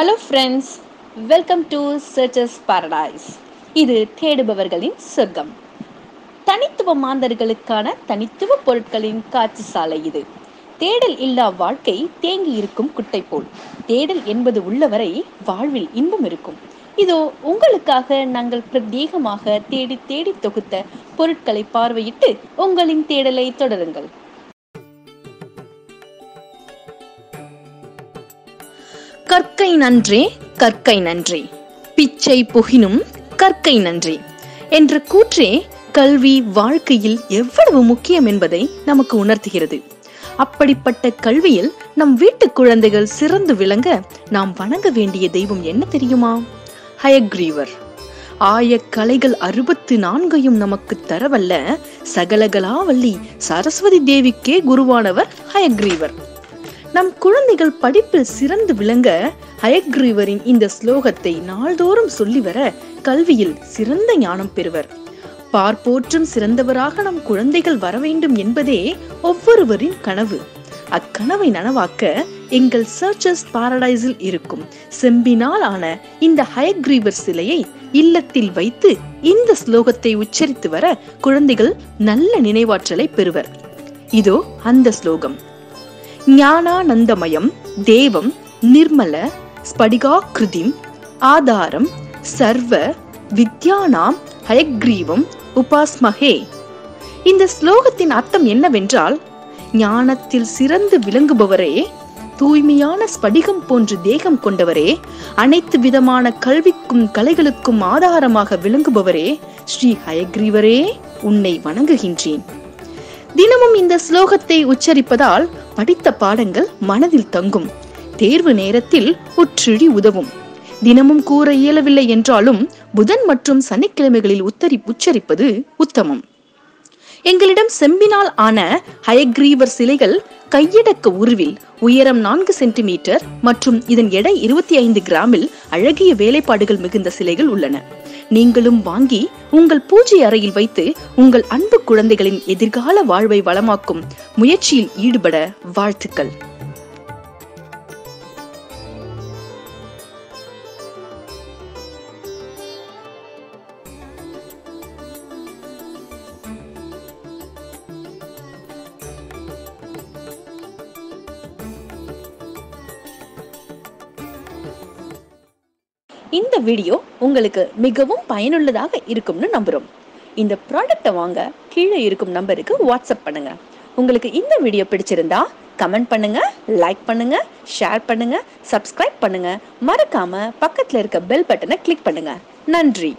Hello friends welcome to searches paradise இது தேடுபவர்களின் சொர்க்கம். தனித்துவ மாந்தர்களுக்கான தனித்துவ பொருட்களின் காட்சி சாலை இது. தேடல் இல்லா வாழ்க்கை தேங்கி இருக்கும் குட்டை போல். தேடல் என்பது உள்ளவரை வாழ்வில் இன்பம் இருக்கும். இதோ உங்களுக்காக நாங்கள் பிரத்யேகமாக தேடி தேடி தொகுத்த பொருட்களை பார்வையிட்டு உங்களின் தேடலை தொடருங்கள். கற்கை நன்றே கற்கை நன்றே. பிச்சை புகினும் கற்கை நன்றே. என்ற கூற்றே கல்வி வாழ்க்கையில் எவ்வளவு முக்கியம் என்பதை நமக்கு உணர்த்துகிறது. அப்படிப்பட்ட கல்வியில் நம் வீட்டு குழந்தைகள் சிறந்து விளங்க நாம் வணங்க வேண்டிய தெய்வம் என்ன தெரியுமா? ஹயக்ரீவர். ஆய கலைகள் அறுபத்து நான்கையும் நமக்கு தரவல்ல சகலகலாவல்லி சரஸ்வதி தேவிக்கே குருவானவர் ஹயக்ரீவர். நம் குழந்தைகள் படிப்பில் சிறந்து விளங்க ஹயக்ரீவரின் இந்த ஸ்லோகத்தை நாள்தோறும் சொல்லி வர கல்வியில் சிறந்த ஞானம் பெறுவர். பார்ப்போற்றும் சிறந்தவராக நம் குழந்தைகள் வர வேண்டும் என்பதே ஒவ்வொருவரின் கனவு. அக்கனவை நனவாக்க எங்கள் சர்ச்சஸ் பாரடைஸில் இருக்கும் செம்பினால் ஆன இந்த ஹயக்ரீவர் சிலையை இல்லத்தில் வைத்து இந்த ஸ்லோகத்தை உச்சரித்து வர குழந்தைகள் நல்ல நினைவாற்றலை பெறுவர். இதோ அந்த ஸ்லோகம். ஞானானந்தமயம் தேவம் நிர்மல ஸ்படிகாக்கிருதிம் ஆதாரம் சர்வ வித்யானாம் ஹயக்ரீவம் உபாஸ்மஹே. இந்த ஸ்லோகத்தின் அர்த்தம் என்னவென்றால் ஞானத்தில் சிறந்து விளங்குபவரே தூய்மையான ஸ்படிகம் போன்று தேகம் கொண்டவரே அனைத்து விதமான கல்விக்கும் கலைகளுக்கும் ஆதாரமாக விளங்குபவரே ஸ்ரீ ஹயக்ரீவரே உன்னை வணங்குகின்றேன். தினமும் இந்த ஸ்லோகத்தை உச்சரிப்பதால் படித்த பாடங்கள் மனதில் தங்கும். தேர்வு நேரத்தில் உற்றிழி உதவும். தினமும் கூற இயலவில்லை என்றாலும் புதன் மற்றும் சனிக்கிழமைகளில் உத்தரி உச்சரிப்பது உத்தமம். எங்களிடம் செம்பினால் ஆன ஹயக்ரீவர் சிலைகள் கையடக்க உருவில் உயரம் நான்கு சென்டிமீட்டர் மற்றும் இதன் எடை இருபத்தி ஐந்து கிராமில் அழகிய வேலைப்பாடுகள் மிகுந்த சிலைகள் உள்ளன. நீங்களும் வாங்கி உங்கள் பூஜை அறையில் வைத்து உங்கள் அன்பு குழந்தைகளின் எதிர்கால வாழ்வை வளமாக்கும் முயற்சியில் ஈடுபட வாழ்த்துக்கள். இந்த வீடியோ உங்களுக்கு மிகவும் பயனுள்ளதாக இருக்கும்னு நம்புகிறோம் இந்த ப்ராடக்டை வாங்க கீழே இருக்கும் நம்பருக்கு வாட்ஸ்அப் பண்ணுங்க. உங்களுக்கு இந்த வீடியோ பிடிச்சிருந்தா கமெண்ட் பண்ணுங்க லைக் பண்ணுங்க ஷேர் பண்ணுங்க சப்ஸ்கிரைப் பண்ணுங்க. மறக்காம பக்கத்தில் இருக்க பெல் பட்டனை கிளிக் பண்ணுங்க. நன்றி.